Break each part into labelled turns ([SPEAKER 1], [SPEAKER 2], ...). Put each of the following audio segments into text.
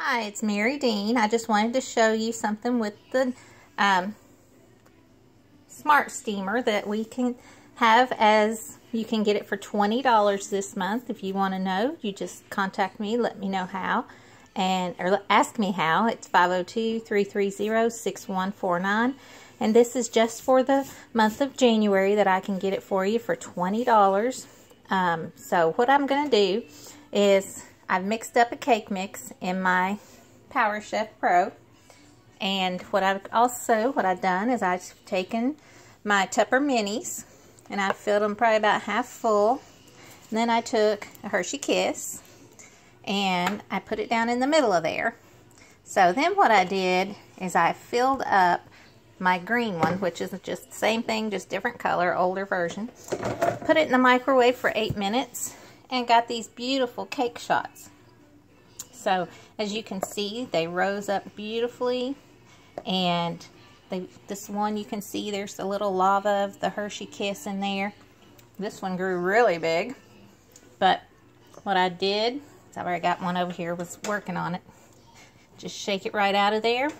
[SPEAKER 1] Hi, it's Mary Dean. I just wanted to show you something with the um, smart steamer that we can have as you can get it for $20 this month. If you want to know, you just contact me, let me know how, and or ask me how. It's 502-330-6149. And this is just for the month of January that I can get it for you for $20. Um, so what I'm going to do is I've mixed up a cake mix in my Power Chef Pro. And what I've also, what I've done is I've taken my Tupper Minis and I filled them probably about half full. And then I took a Hershey Kiss and I put it down in the middle of there. So then what I did is I filled up my green one, which is just the same thing, just different color, older version. Put it in the microwave for eight minutes and got these beautiful cake shots. So as you can see, they rose up beautifully and they, this one you can see there's a little lava of the Hershey Kiss in there. This one grew really big, but what I did, I've already got one over here, was working on it. Just shake it right out of there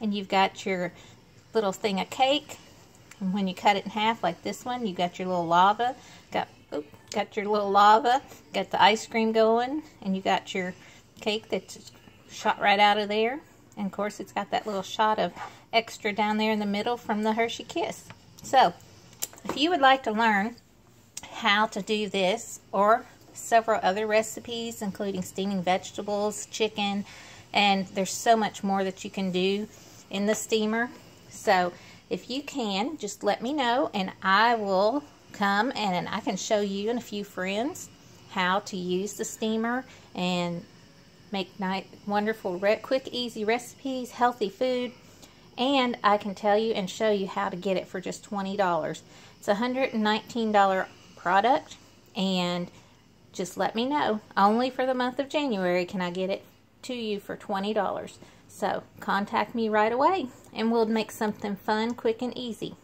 [SPEAKER 1] and you've got your little thing of cake. And when you cut it in half like this one, you got your little lava, got got your little lava, got the ice cream going, and you got your cake that's shot right out of there. And of course, it's got that little shot of extra down there in the middle from the Hershey Kiss. So, if you would like to learn how to do this or several other recipes, including steaming vegetables, chicken, and there's so much more that you can do in the steamer. So, if you can, just let me know and I will come and I can show you and a few friends how to use the steamer and make nice, wonderful, quick, easy recipes, healthy food, and I can tell you and show you how to get it for just $20. It's a $119 product, and just let me know. Only for the month of January can I get it to you for $20. So contact me right away, and we'll make something fun, quick, and easy.